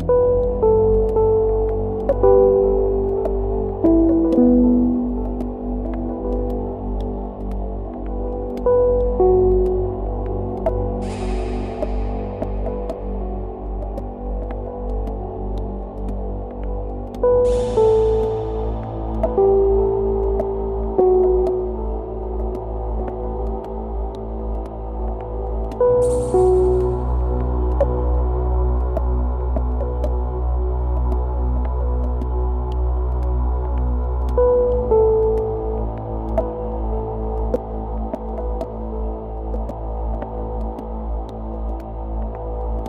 you